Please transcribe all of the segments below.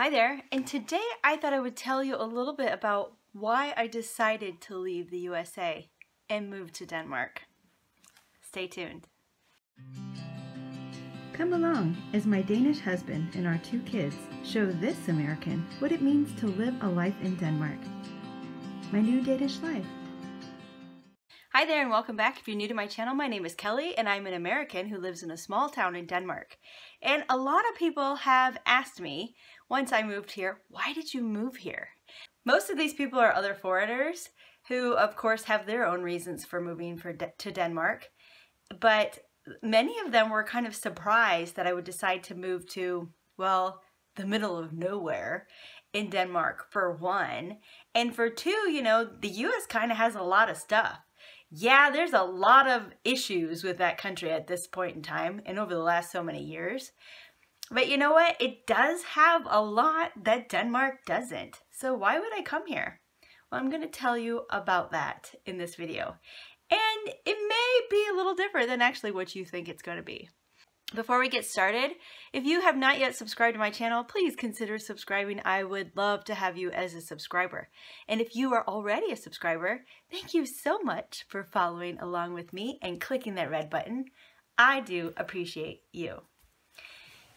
Hi there, and today I thought I would tell you a little bit about why I decided to leave the USA and move to Denmark. Stay tuned. Come along as my Danish husband and our two kids show this American what it means to live a life in Denmark. My new Danish life. Hi there and welcome back. If you're new to my channel, my name is Kelly and I'm an American who lives in a small town in Denmark. And a lot of people have asked me, once I moved here, why did you move here? Most of these people are other foreigners who of course have their own reasons for moving for De to Denmark. But many of them were kind of surprised that I would decide to move to, well, the middle of nowhere in Denmark for one. And for two, you know, the US kind of has a lot of stuff yeah, there's a lot of issues with that country at this point in time and over the last so many years. But you know what? It does have a lot that Denmark doesn't. So why would I come here? Well, I'm going to tell you about that in this video. And it may be a little different than actually what you think it's going to be. Before we get started, if you have not yet subscribed to my channel, please consider subscribing. I would love to have you as a subscriber. And if you are already a subscriber, thank you so much for following along with me and clicking that red button. I do appreciate you.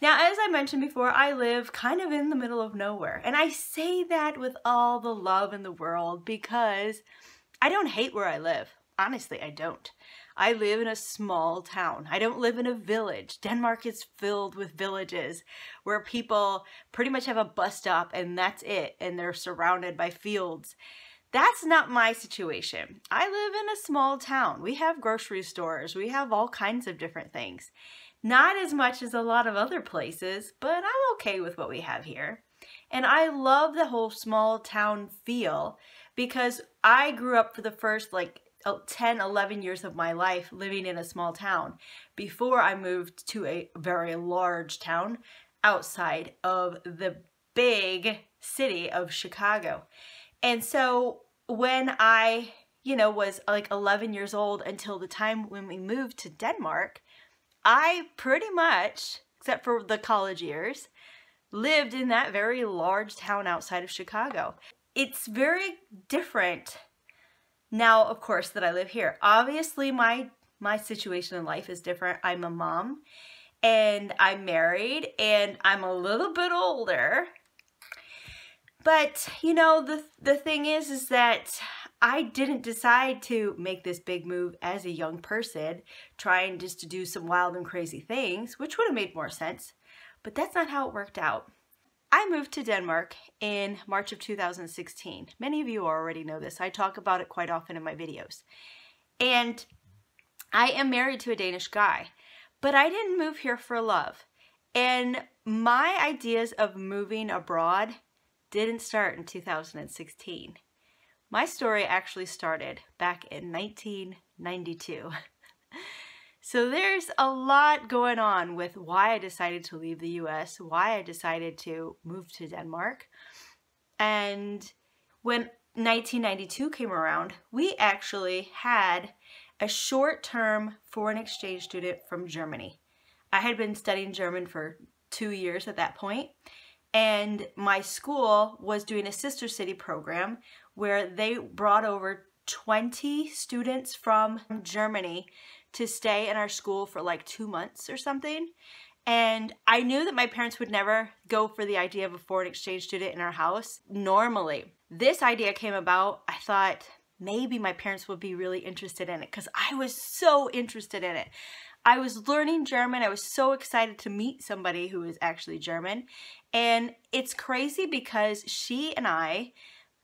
Now, as I mentioned before, I live kind of in the middle of nowhere. And I say that with all the love in the world because I don't hate where I live. Honestly, I don't. I live in a small town. I don't live in a village. Denmark is filled with villages where people pretty much have a bus stop and that's it, and they're surrounded by fields. That's not my situation. I live in a small town. We have grocery stores. We have all kinds of different things. Not as much as a lot of other places, but I'm okay with what we have here. And I love the whole small town feel because I grew up for the first like 10, 11 years of my life living in a small town before I moved to a very large town outside of the big city of Chicago. And so when I, you know, was like 11 years old until the time when we moved to Denmark, I pretty much, except for the college years, lived in that very large town outside of Chicago. It's very different now, of course, that I live here. Obviously, my my situation in life is different. I'm a mom and I'm married and I'm a little bit older. But, you know, the the thing is is that I didn't decide to make this big move as a young person, trying just to do some wild and crazy things, which would have made more sense. But that's not how it worked out. I moved to Denmark in March of 2016. Many of you already know this. I talk about it quite often in my videos. And I am married to a Danish guy, but I didn't move here for love. And my ideas of moving abroad didn't start in 2016. My story actually started back in 1992. So there's a lot going on with why I decided to leave the US, why I decided to move to Denmark. And when 1992 came around, we actually had a short-term foreign exchange student from Germany. I had been studying German for two years at that point, and my school was doing a sister city program where they brought over 20 students from Germany to stay in our school for like two months or something. And I knew that my parents would never go for the idea of a foreign exchange student in our house normally. This idea came about, I thought maybe my parents would be really interested in it because I was so interested in it. I was learning German. I was so excited to meet somebody who is actually German. And it's crazy because she and I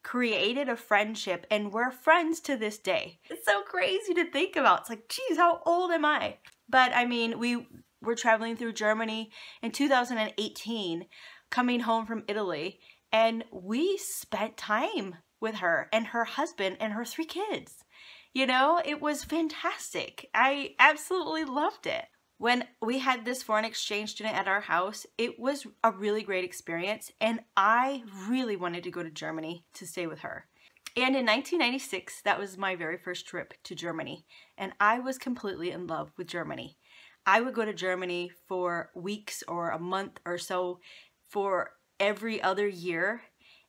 created a friendship and we're friends to this day. It's so crazy to think about. It's like, geez, how old am I? But I mean, we were traveling through Germany in 2018, coming home from Italy, and we spent time with her and her husband and her three kids. You know, it was fantastic. I absolutely loved it when we had this foreign exchange student at our house, it was a really great experience and I really wanted to go to Germany to stay with her. And in 1996, that was my very first trip to Germany and I was completely in love with Germany. I would go to Germany for weeks or a month or so for every other year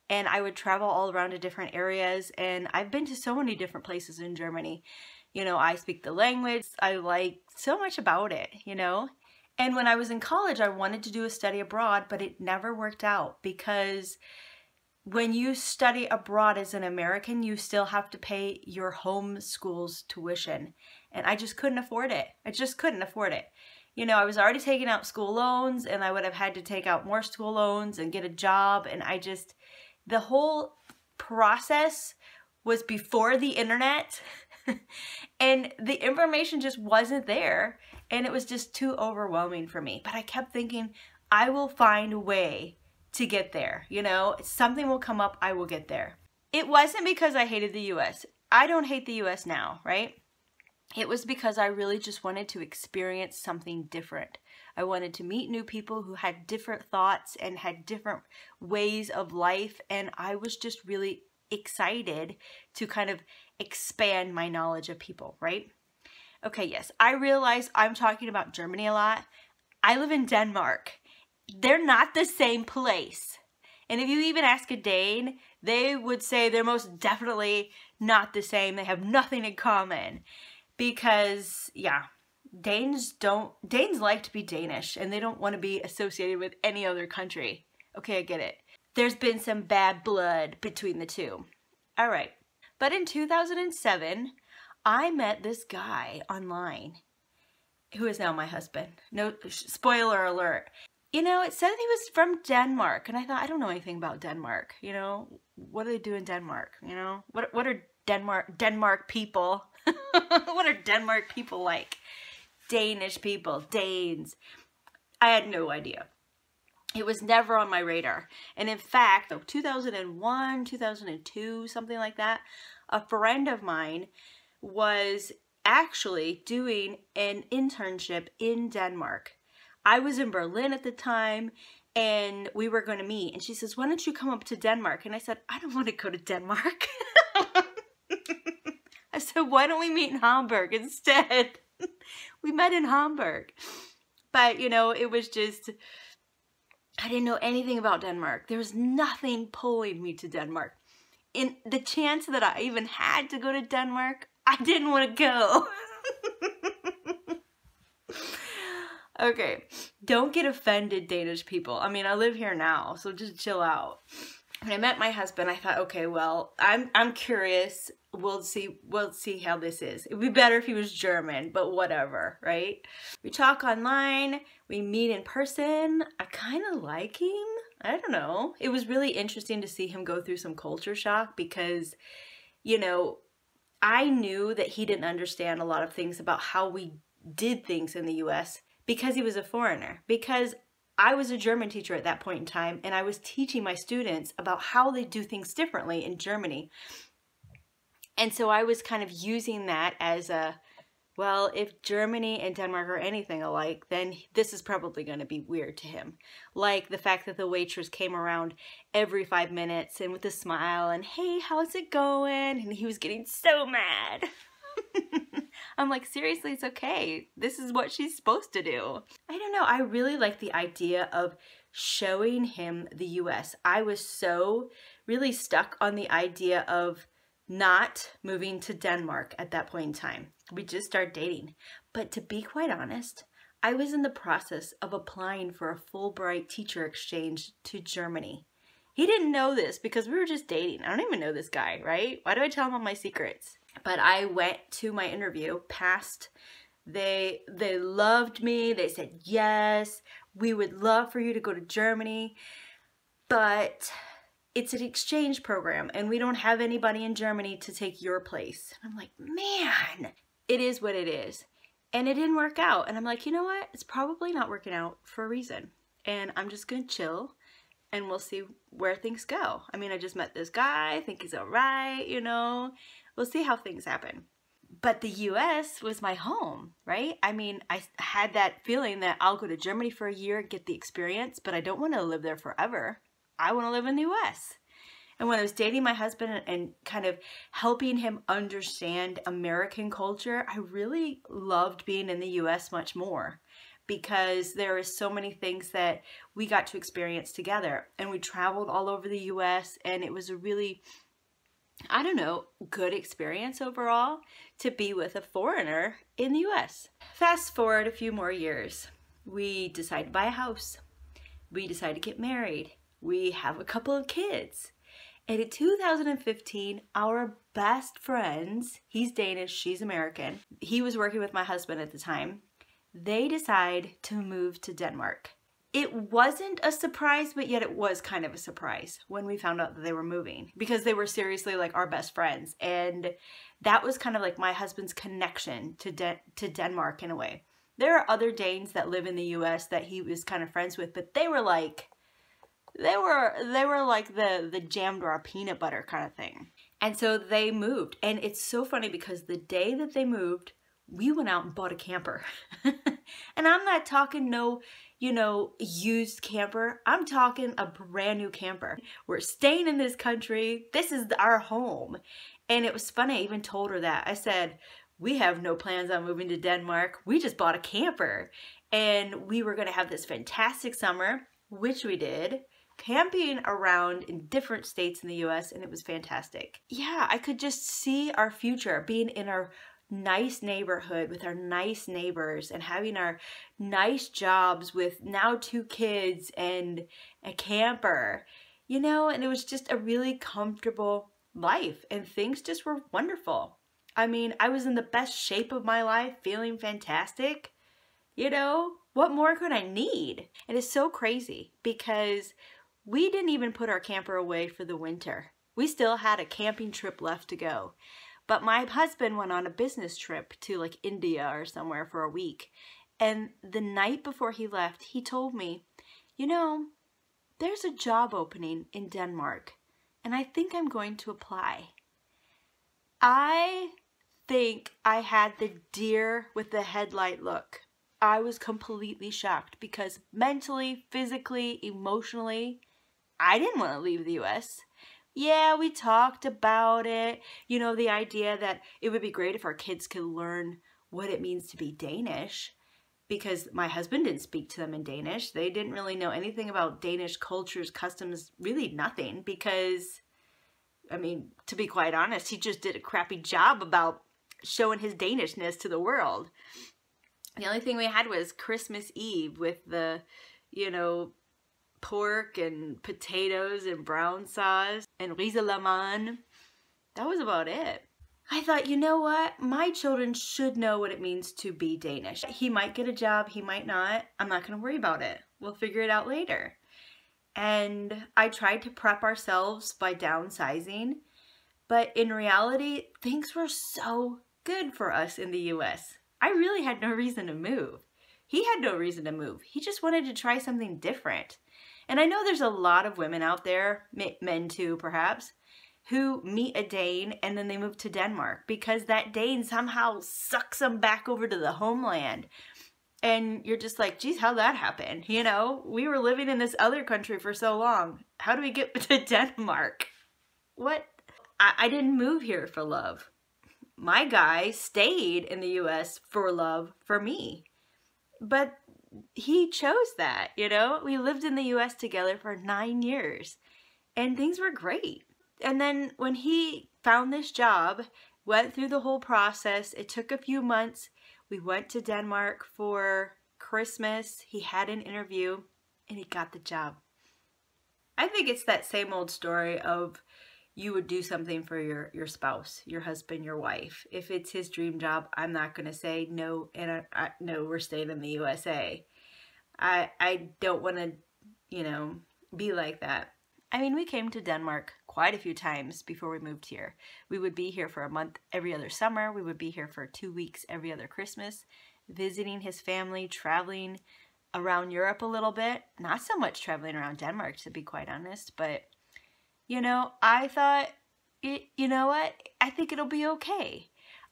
and I would travel all around to different areas and I've been to so many different places in Germany. You know, I speak the language. I like so much about it, you know? And when I was in college, I wanted to do a study abroad, but it never worked out because when you study abroad as an American, you still have to pay your home school's tuition. And I just couldn't afford it. I just couldn't afford it. You know, I was already taking out school loans and I would have had to take out more school loans and get a job. And I just, the whole process was before the internet and the information just wasn't there and it was just too overwhelming for me. But I kept thinking, I will find a way to get there. You know, something will come up, I will get there. It wasn't because I hated the US. I don't hate the US now, right? It was because I really just wanted to experience something different. I wanted to meet new people who had different thoughts and had different ways of life, and I was just really excited to kind of expand my knowledge of people, right? Okay, yes, I realize I'm talking about Germany a lot. I live in Denmark. They're not the same place. And if you even ask a Dane, they would say they're most definitely not the same. They have nothing in common. Because, yeah, Danes don't, Danes like to be Danish and they don't want to be associated with any other country. Okay, I get it. There's been some bad blood between the two. All right. But in 2007, I met this guy online who is now my husband. No spoiler alert. You know, it said he was from Denmark, and I thought I don't know anything about Denmark. You know, what do they do in Denmark? You know, what what are Denmark Denmark people? what are Denmark people like? Danish people, Danes. I had no idea. It was never on my radar. And in fact, 2001, 2002, something like that, a friend of mine was actually doing an internship in Denmark. I was in Berlin at the time and we were going to meet. And she says, Why don't you come up to Denmark? And I said, I don't want to go to Denmark. I said, Why don't we meet in Hamburg instead? we met in Hamburg. But, you know, it was just, I didn't know anything about Denmark. There was nothing pulling me to Denmark. In the chance that I even had to go to Denmark, I didn't want to go. okay, don't get offended, Danish people. I mean, I live here now, so just chill out. When I met my husband, I thought, okay, well, I'm I'm curious. We'll see we'll see how this is. It'd be better if he was German, but whatever, right? We talk online, we meet in person. I kind of like him. I don't know. It was really interesting to see him go through some culture shock because, you know, I knew that he didn't understand a lot of things about how we did things in the US because he was a foreigner. Because I was a German teacher at that point in time and I was teaching my students about how they do things differently in Germany. And so I was kind of using that as a well, if Germany and Denmark are anything alike, then this is probably going to be weird to him. Like the fact that the waitress came around every five minutes and with a smile and, hey, how's it going? And he was getting so mad. I'm like, seriously, it's okay. This is what she's supposed to do. I don't know. I really like the idea of showing him the US. I was so really stuck on the idea of not moving to Denmark at that point in time. We just started dating. But to be quite honest, I was in the process of applying for a Fulbright teacher exchange to Germany. He didn't know this because we were just dating. I don't even know this guy, right? Why do I tell him all my secrets? But I went to my interview, passed. They they loved me. They said, "Yes, we would love for you to go to Germany." But it's an exchange program and we don't have anybody in Germany to take your place. I'm like, man, it is what it is. And it didn't work out. And I'm like, you know what? It's probably not working out for a reason. And I'm just going to chill and we'll see where things go. I mean, I just met this guy. I think he's all right, you know. We'll see how things happen. But the US was my home, right? I mean, I had that feeling that I'll go to Germany for a year, get the experience, but I don't want to live there forever. I want to live in the US. And when I was dating my husband and kind of helping him understand American culture, I really loved being in the US much more because there is so many things that we got to experience together and we traveled all over the US and it was a really I don't know, good experience overall to be with a foreigner in the US. Fast forward a few more years. We decide to buy a house. We decide to get married. We have a couple of kids. And in 2015, our best friends, he's Danish, she's American. He was working with my husband at the time they decide to move to Denmark. It wasn't a surprise, but yet it was kind of a surprise when we found out that they were moving because they were seriously like our best friends. And that was kind of like my husband's connection to, De to Denmark in a way. There are other Danes that live in the US that he was kind of friends with, but they were like, they were they were like the the jammed raw peanut butter kind of thing. And so they moved. And it's so funny because the day that they moved, we went out and bought a camper. and I'm not talking no, you know, used camper. I'm talking a brand new camper. We're staying in this country. This is our home. And it was funny, I even told her that. I said, we have no plans on moving to Denmark. We just bought a camper. And we were going to have this fantastic summer, which we did camping around in different states in the US and it was fantastic. Yeah, I could just see our future being in our nice neighborhood with our nice neighbors and having our nice jobs with now two kids and a camper, you know, and it was just a really comfortable life and things just were wonderful. I mean, I was in the best shape of my life, feeling fantastic. You know, what more could I need? It is so crazy because we didn't even put our camper away for the winter. We still had a camping trip left to go. But my husband went on a business trip to like India or somewhere for a week. And the night before he left, he told me, you know, there's a job opening in Denmark and I think I'm going to apply. I think I had the deer with the headlight look. I was completely shocked because mentally, physically, emotionally, I didn't want to leave the US yeah, we talked about it. You know, the idea that it would be great if our kids could learn what it means to be Danish because my husband didn't speak to them in Danish. They didn't really know anything about Danish cultures, customs, really nothing because, I mean, to be quite honest, he just did a crappy job about showing his Danishness to the world. The only thing we had was Christmas Eve with the, you know, pork and potatoes and brown sauce and risalamande. That was about it. I thought, you know what? My children should know what it means to be Danish. He might get a job, he might not. I'm not going to worry about it. We'll figure it out later. And I tried to prep ourselves by downsizing, but in reality, things were so good for us in the US. I really had no reason to move. He had no reason to move. He just wanted to try something different. And I know there's a lot of women out there, men too perhaps, who meet a Dane and then they move to Denmark because that Dane somehow sucks them back over to the homeland. And you're just like, geez, how'd that happen? You know, we were living in this other country for so long. How do we get to Denmark? What? I, I didn't move here for love. My guy stayed in the US for love for me. But he chose that, you know? We lived in the US together for nine years and things were great. And then when he found this job, went through the whole process, it took a few months. We went to Denmark for Christmas. He had an interview and he got the job. I think it's that same old story of you would do something for your your spouse, your husband, your wife. If it's his dream job, I'm not going to say no and I, I, no, we're staying in the USA. I I don't want to, you know, be like that. I mean, we came to Denmark quite a few times before we moved here. We would be here for a month every other summer. We would be here for 2 weeks every other Christmas, visiting his family, traveling around Europe a little bit. Not so much traveling around Denmark to be quite honest, but you know, I thought, it, you know what? I think it'll be okay.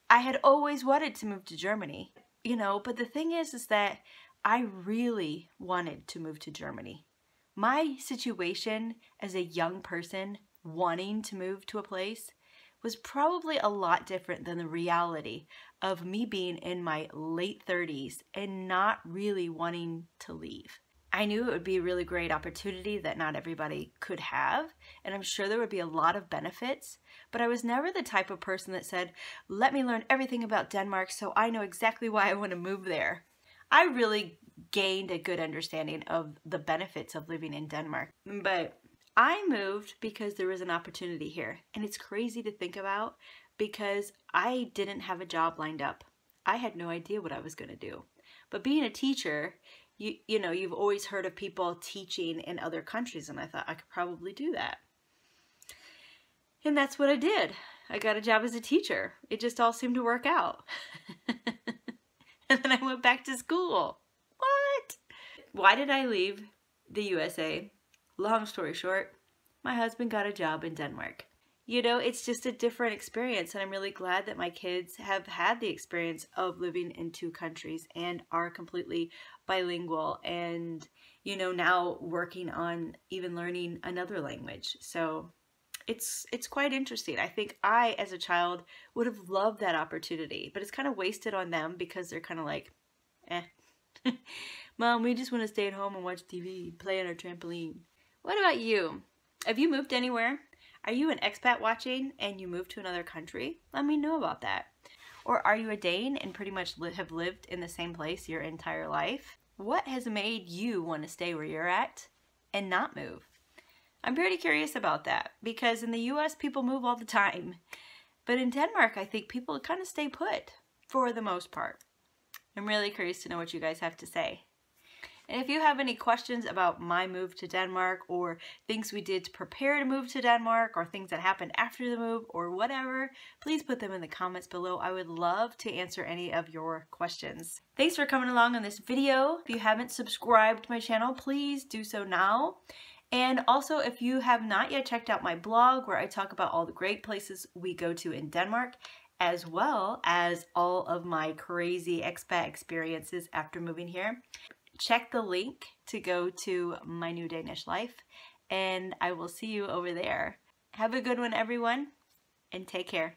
I had always wanted to move to Germany, you know, but the thing is, is that I really wanted to move to Germany. My situation as a young person wanting to move to a place was probably a lot different than the reality of me being in my late 30s and not really wanting to leave. I knew it would be a really great opportunity that not everybody could have, and I'm sure there would be a lot of benefits, but I was never the type of person that said, let me learn everything about Denmark so I know exactly why I want to move there. I really gained a good understanding of the benefits of living in Denmark, but I moved because there was an opportunity here, and it's crazy to think about because I didn't have a job lined up. I had no idea what I was going to do. But being a teacher, you you know, you've always heard of people teaching in other countries and I thought I could probably do that. And that's what I did. I got a job as a teacher. It just all seemed to work out. and then I went back to school. What? Why did I leave the USA? Long story short, my husband got a job in Denmark you know, it's just a different experience. And I'm really glad that my kids have had the experience of living in two countries and are completely bilingual and, you know, now working on even learning another language. So it's it's quite interesting. I think I as a child would have loved that opportunity, but it's kind of wasted on them because they're kind of like, eh. Mom, we just want to stay at home and watch TV, play on our trampoline. What about you? Have you moved anywhere? Are you an expat watching and you moved to another country? Let me know about that. Or are you a Dane and pretty much li have lived in the same place your entire life? What has made you want to stay where you're at and not move? I'm pretty curious about that because in the US people move all the time. But in Denmark, I think people kind of stay put for the most part. I'm really curious to know what you guys have to say. And if you have any questions about my move to Denmark or things we did to prepare to move to Denmark or things that happened after the move or whatever, please put them in the comments below. I would love to answer any of your questions. Thanks for coming along on this video. If you haven't subscribed to my channel, please do so now. And also, if you have not yet checked out my blog where I talk about all the great places we go to in Denmark, as well as all of my crazy expat experiences after moving here, check the link to go to my new Danish life and I will see you over there. Have a good one everyone and take care.